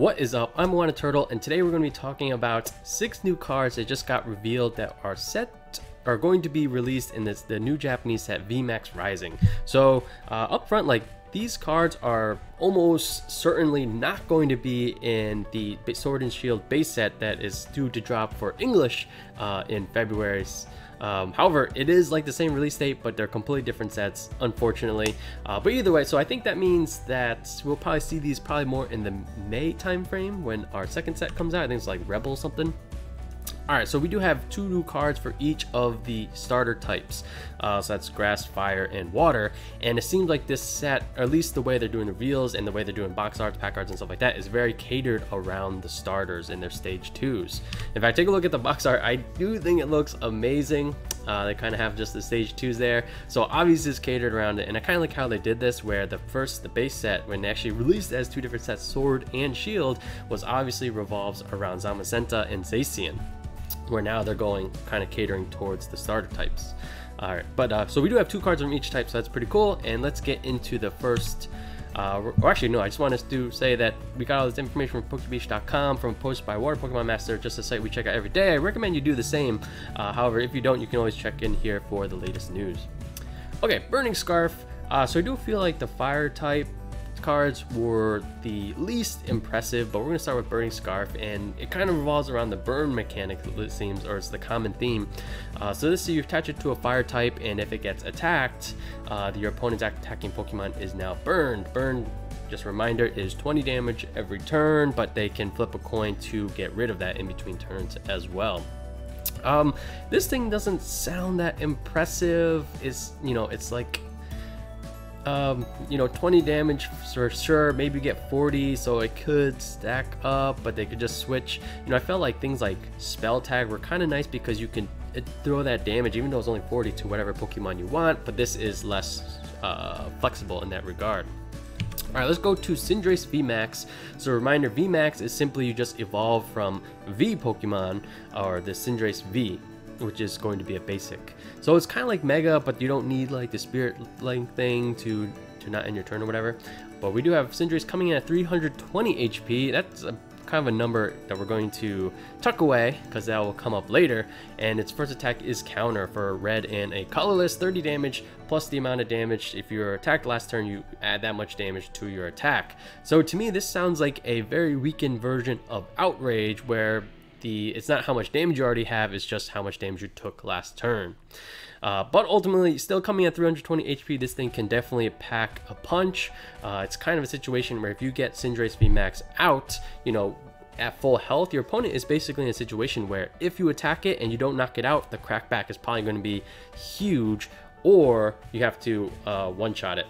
What is up? I'm iWAHnnaTurtle, and today we're going to be talking about six new cards that just got revealed that are set are going to be released in this the new Japanese set VMAX Rising. So uh, up front, like these cards are almost certainly not going to be in the Sword and Shield base set that is due to drop for English uh, in February. Um, however, it is like the same release date, but they're completely different sets, unfortunately. Uh, but either way, so I think that means that we'll probably see these probably more in the May timeframe when our second set comes out. I think it's like Rebel something. Alright, so we do have two new cards for each of the starter types. Uh, so that's grass, fire, and water. And it seems like this set, or at least the way they're doing the reveals and the way they're doing box arts, pack arts, and stuff like that, is very catered around the starters in their stage twos. In fact, take a look at the box art. I do think it looks amazing. Uh, they kind of have just the stage twos there. So obviously it's catered around it. And I kind of like how they did this where the first, the base set, when they actually released as two different sets, sword and shield, was obviously revolves around Zamazenta and Zacian where now they're going kind of catering towards the starter types. All right, but uh, so we do have two cards from each type, so that's pretty cool. And let's get into the first. Uh, or actually, no, I just wanted to say that we got all this information from PokeBeach.com from Post by Water Pokemon Master, just a site we check out every day. I recommend you do the same. Uh, however, if you don't, you can always check in here for the latest news. Okay, Burning Scarf. Uh, so I do feel like the fire type cards were the least impressive, but we're to start with Burning Scarf, and it kind of revolves around the burn mechanic, it seems, or it's the common theme. Uh, so this, you attach it to a fire type, and if it gets attacked, uh, your opponent's attacking Pokemon is now burned. Burned just a reminder is 20 damage every turn but they can flip a coin to get rid of that in between turns as well um this thing doesn't sound that impressive it's you know it's like um, you know, 20 damage for sure. Maybe get 40, so it could stack up, but they could just switch. You know, I felt like things like Spell Tag were kind of nice because you can throw that damage, even though it's only 40, to whatever Pokemon you want, but this is less uh, flexible in that regard. Alright, let's go to Cinderace VMAX. So reminder, VMAX is simply you just evolve from V Pokemon, or the Cinderace V which is going to be a basic. So it's kind of like Mega, but you don't need like the Spirit Link thing to, to not end your turn or whatever. But we do have Cinderace coming in at 320 HP. That's a kind of a number that we're going to tuck away because that will come up later. And its first attack is counter for a red and a colorless 30 damage plus the amount of damage. If you're attacked last turn, you add that much damage to your attack. So to me, this sounds like a very weakened version of Outrage where the it's not how much damage you already have, it's just how much damage you took last turn. Uh, but ultimately, still coming at 320 HP, this thing can definitely pack a punch. Uh, it's kind of a situation where if you get Cinderace VMAX out, you know, at full health, your opponent is basically in a situation where if you attack it and you don't knock it out, the crackback is probably going to be huge, or you have to uh, one-shot it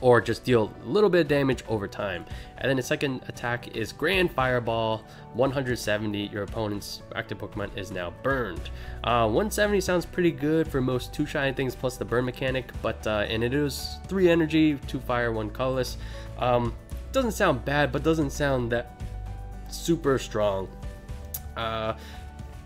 or just deal a little bit of damage over time. And then the second attack is Grand Fireball, 170. Your opponent's active Pokemon is now burned. Uh, 170 sounds pretty good for most two shiny things plus the burn mechanic, but uh, and it is three energy, two fire, one colorless. Um, doesn't sound bad, but doesn't sound that super strong. Uh,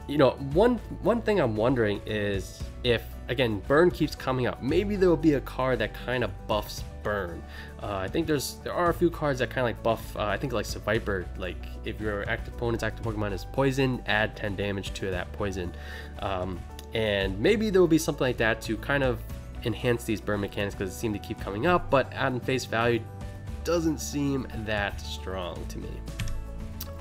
you know, one one thing I'm wondering is if again burn keeps coming up, maybe there will be a card that kind of buffs burn. Uh, I think there's there are a few cards that kind of like buff. Uh, I think like Viper, like if your active opponent's active Pokemon is poison, add 10 damage to that poison. Um, and maybe there will be something like that to kind of enhance these burn mechanics because it seem to keep coming up, but at face value doesn't seem that strong to me.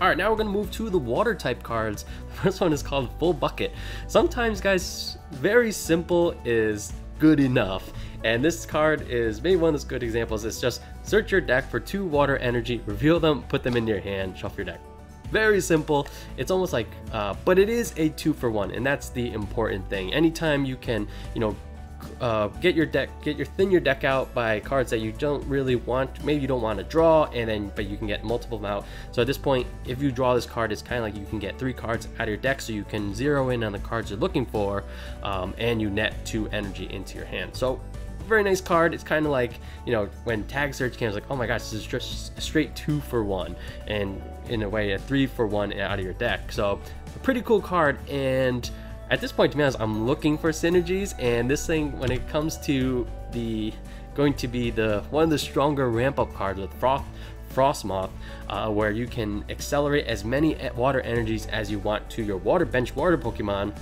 Alright, now we're going to move to the water type cards. The first one is called Full Bucket. Sometimes, guys, very simple is good enough. And this card is maybe one of those good examples. It's just search your deck for two water energy, reveal them, put them in your hand, shuffle your deck. Very simple. It's almost like, uh, but it is a two for one, and that's the important thing. Anytime you can, you know, uh, get your deck, get your thin your deck out by cards that you don't really want. Maybe you don't want to draw, and then but you can get multiple them out. So at this point, if you draw this card, it's kind of like you can get three cards out of your deck, so you can zero in on the cards you're looking for, um, and you net two energy into your hand. So very nice card. It's kind of like, you know, when Tag Search came, I was like, oh my gosh, this is just a straight two for one. And in a way, a three for one out of your deck. So, a pretty cool card. And at this point, to be honest, I'm looking for synergies, and this thing, when it comes to the going to be the one of the stronger ramp up cards with Froth Frosmoth, uh, where you can accelerate as many water energies as you want to your water bench water Pokemon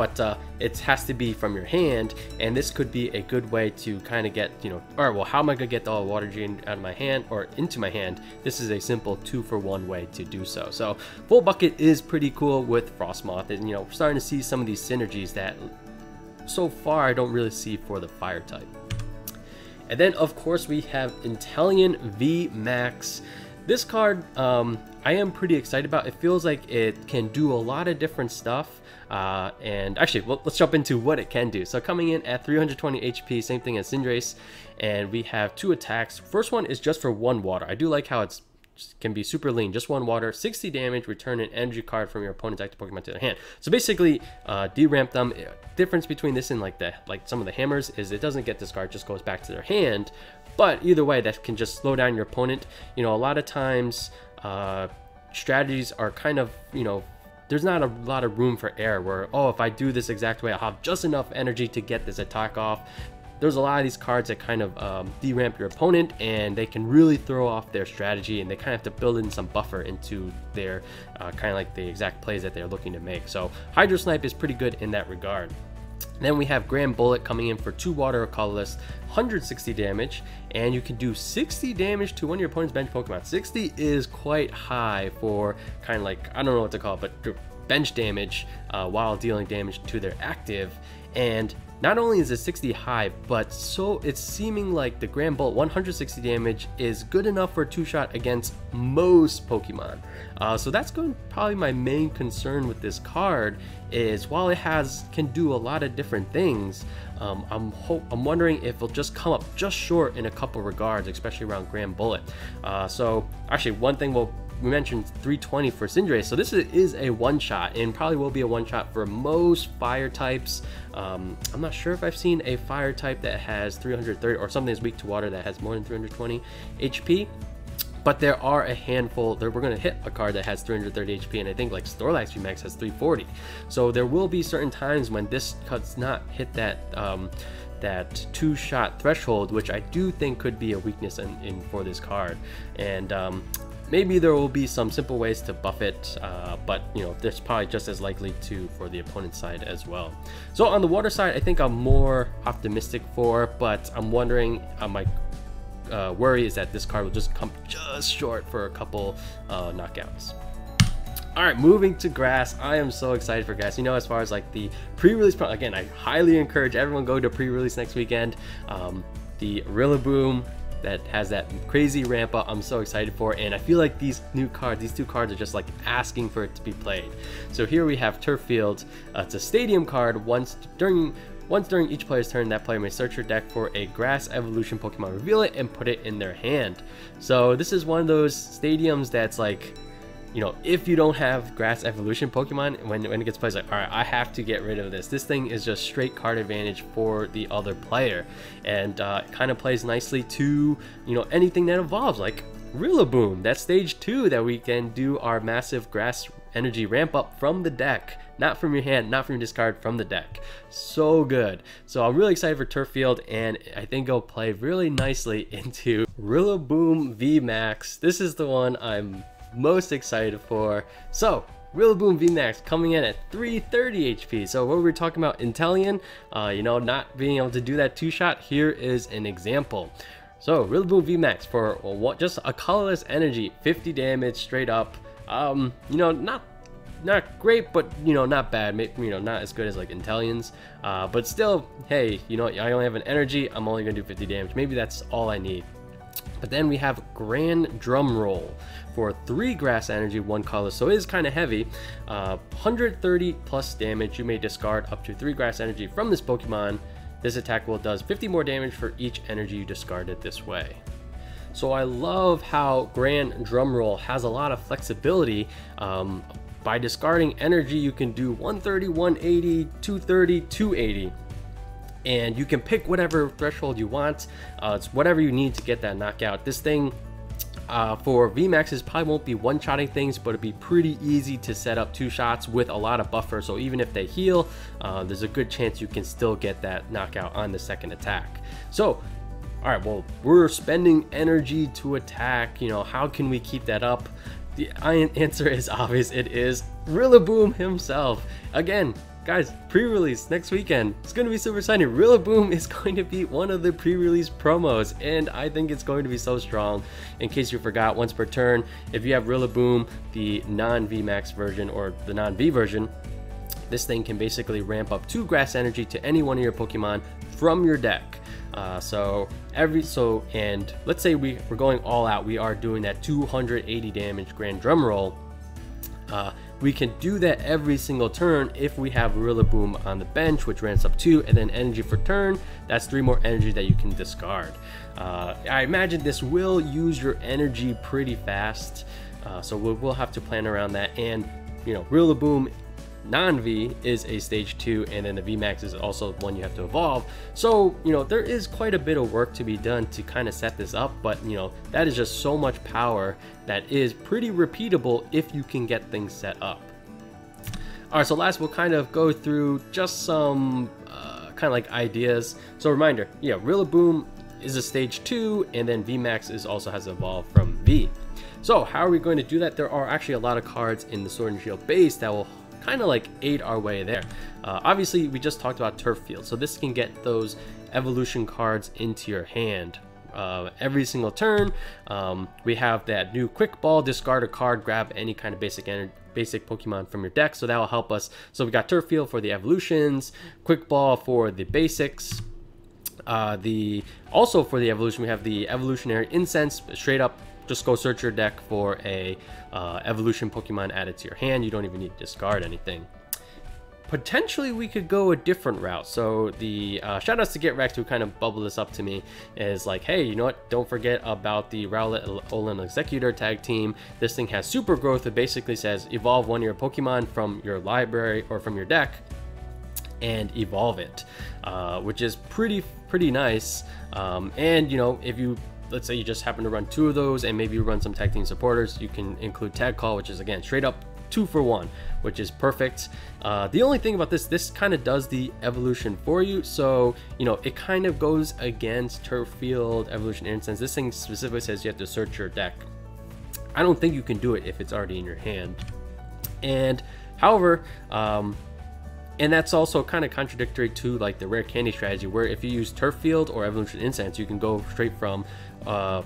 but uh, it has to be from your hand and this could be a good way to kind of get you know all right well how am i gonna get the water gene out of my hand or into my hand? This is a simple two for one way to do so. So full bucket is pretty cool with frosmoth and you know starting to see some of these synergies that so far i don't really see for the fire type. And then of course we have Inteleon V Max this card, um, I am pretty excited about. It feels like it can do a lot of different stuff. Uh, and actually, well, let's jump into what it can do. So coming in at 320 HP, same thing as Cinderace. And we have two attacks. First one is just for one water. I do like how it's can be super lean, just one water, 60 damage, return an energy card from your opponent's active Pokemon to their hand. So basically, uh, deramp them. Difference between this and like the like some of the hammers is it doesn't get discarded, just goes back to their hand. But either way, that can just slow down your opponent. You know, a lot of times uh, strategies are kind of you know there's not a lot of room for error where, oh, if I do this exact way, I'll have just enough energy to get this attack off there's a lot of these cards that kind of um, deramp your opponent and they can really throw off their strategy and they kind of have to build in some buffer into their uh, kind of like the exact plays that they're looking to make. So Hydro Snipe is pretty good in that regard. Then we have Granbullet coming in for 2 water or colorless, 160 damage, and you can do 60 damage to one of your opponent's bench Pokemon. 60 is quite high for kind of like, I don't know what to call it, but bench damage uh, while dealing damage to their active. And not only is it 60 high, but so it's seeming like the Granbullet 160 damage is good enough for a two-shot against most Pokemon. Uh, so that's going probably my main concern with this card is while it has can do a lot of different things, um, I'm hope I'm wondering if it'll just come up just short in a couple regards, especially around Granbullet. Uh, so actually, one thing we'll we mentioned 320 for Cinderace, so this is a one-shot and probably will be a one-shot for most fire types. Um, I'm not sure if I've seen a fire type that has 330 or something that's weak to water that has more than 320 HP. But there are a handful, that we're going to hit a card that has 330 HP, and I think like Snorlax VMAX has 340. So there will be certain times when this does not hit that um, that two shot threshold, which I do think could be a weakness in, in for this card. And um, Maybe there will be some simple ways to buff it, uh, but you know, there's probably just as likely to for the opponent's side as well. So on the water side, I think I'm more optimistic for, but I'm wondering, uh, my uh, worry is that this card will just come just short for a couple uh, knockouts. All right, moving to grass. I am so excited for grass. You know, as far as like the pre-release, again, I highly encourage everyone go to pre-release next weekend. Um, the Rillaboom that has that crazy ramp up I'm so excited for and I feel like these new cards these two cards are just like asking for it to be played. So here we have turf field uh, it's a stadium card. Once during once during each player's turn, that player may search your deck for a Grass Evolution Pokemon, reveal it, and put it in their hand. So this is one of those stadiums that's like, you know, if you don't have Grass Evolution Pokemon, when, when it gets played, like, all right, I have to get rid of this. This thing is just straight card advantage for the other player. And uh, kind of plays nicely to, you know, anything that evolves, like Rillaboom. That's stage two that we can do our massive Grass energy ramp up from the deck not from your hand not from your discard from the deck so good so i'm really excited for turf field and i think it'll play really nicely into rillaboom v max this is the one i'm most excited for. So, Rillaboom VMAX coming in at 330 HP. So what we were talking about Inteleon, uh, you know, not being able to do that two shot, here is an example. So Rillaboom VMAX for what, just a colorless energy, 50 damage straight up. Um, you know, not not great, but you know, not bad. Maybe, you know, not as good as like Inteleons. Uh, but still, hey, you know, I only have an energy. I'm only gonna do 50 damage. Maybe that's all I need. But then we have Grand Drum Roll for 3 grass energy, 1 color, so it is kind of heavy. Uh, 130 plus damage, you may discard up to 3 grass energy from this Pokemon. This attack will does 50 more damage for each energy you discarded this way. So I love how Grand Drum Roll has a lot of flexibility. Um, by discarding energy, you can do 130, 180, 230, 280 and you can pick whatever threshold you want. Uh, it's whatever you need to get that knockout. This thing uh, for VMAXs probably won't be one-shotting things, but it'd be pretty easy to set up two shots with a lot of buffer. So even if they heal, uh, there's a good chance you can still get that knockout on the second attack. So all right, well, we're spending energy to attack. You know, how can we keep that up? The answer is obvious. It is Rillaboom himself. Again, guys, pre-release next weekend. It's going to be super exciting. Rillaboom is going to be one of the pre-release promos, and I think it's going to be so strong. In case you forgot, once per turn, if you have Rillaboom, the non-VMAX version or the non-V version, this thing can basically ramp up two grass energy to any one of your Pokemon from your deck. Uh, so every so and let's say we we're going all out. We are doing that 280 damage Grand Drum Roll. Uh, we can do that every single turn if we have Rillaboom on the bench, which ramps up two, and then energy for turn. That's three more energy that you can discard. Uh, I imagine this will use your energy pretty fast, uh, so we'll, we'll have to plan around that. And you know, Rillaboom non-V is a stage 2 and then the VMAX is also one you have to evolve. So, you know, there is quite a bit of work to be done to kind of set this up, but you know, that is just so much power that is pretty repeatable if you can get things set up. Alright, so last we'll kind of go through just some uh, kind of like ideas. So reminder, yeah, Rillaboom is a stage 2 and then VMAX is also has evolved from V. So how are we going to do that? There are actually a lot of cards in the Sword and Shield base that will kind of like aid our way there. Uh, obviously, we just talked about Turf Field, so this can get those evolution cards into your hand uh, every single turn. Um, we have that new Quick Ball, discard a card, grab any kind of basic basic Pokemon from your deck, so that will help us. So we got Turf Field for the evolutions, Quick Ball for the basics. Uh, the also for the evolution we have the evolutionary incense straight up just go search your deck for a uh, evolution Pokemon added to your hand. You don't even need to discard anything. Potentially, we could go a different route. So the uh, shoutouts to Get Rex who kind of bubble this up to me is like, hey, you know what? Don't forget about the Rowlet Alolan Exeggutor tag team. This thing has super growth. It basically says evolve one of your Pokemon from your library or from your deck and evolve it, uh, which is pretty pretty nice. Um, and you know, if you let's say you just happen to run two of those and maybe you run some tag team supporters, you can include tag call, which is again straight up two for one, which is perfect. Uh, the only thing about this, this kind of does the evolution for you. So, you know, it kind of goes against turf field evolution incense. This thing specifically says you have to search your deck. I don't think you can do it if it's already in your hand. And however, um, and that's also kind of contradictory to like the rare candy strategy where if you use turf field or evolution incense you can go straight from uh,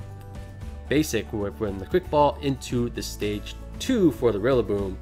basic when the quick ball into the stage two for the Rillaboom.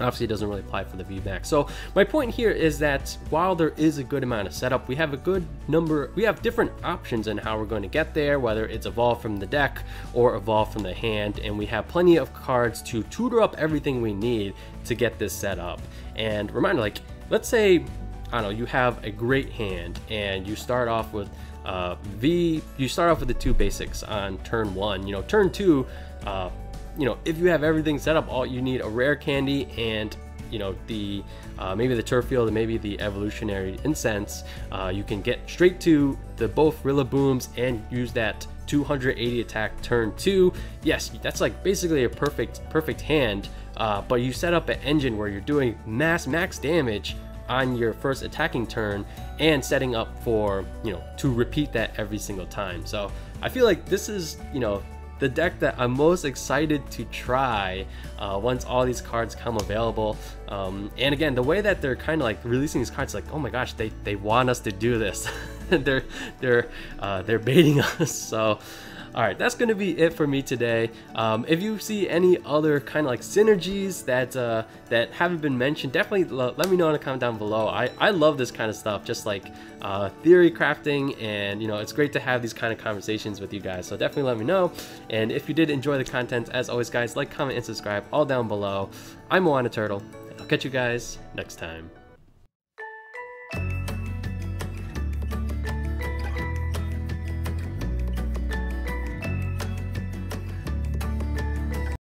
Obviously, it doesn't really apply for the VMAX. So my point here is that while there is a good amount of setup, we have a good number, we have different options in how we're going to get there, whether it's evolve from the deck or evolve from the hand, and we have plenty of cards to tutor up everything we need to get this set up. And reminder, like, let's say, I don't know, you have a great hand and you start off with uh, V, you start off with the two basics on turn one. You know, turn two, uh, you know, if you have everything set up, all you need a rare candy and you know the uh, maybe the turf field and maybe the evolutionary incense. Uh, you can get straight to the both Rillabooms and use that 280 attack turn two. Yes, that's like basically a perfect perfect hand. Uh, but you set up an engine where you're doing mass max damage on your first attacking turn and setting up for, you know, to repeat that every single time. So I feel like this is, you know, the deck that I'm most excited to try uh, once all these cards come available. Um, and again, the way that they're kind of like releasing these cards, like, oh my gosh, they, they want us to do this. they're they're uh, they're baiting us. So all right, that's going to be it for me today. Um, if you see any other kind of like synergies that uh, that haven't been mentioned, definitely let me know in the comment down below. I, I love this kind of stuff, just like uh, theory crafting, and you know, it's great to have these kind of conversations with you guys. So definitely let me know. And if you did enjoy the content, as always, guys, like, comment, and subscribe all down below. I'm iWAHnnaTurtle. and I'll catch you guys next time.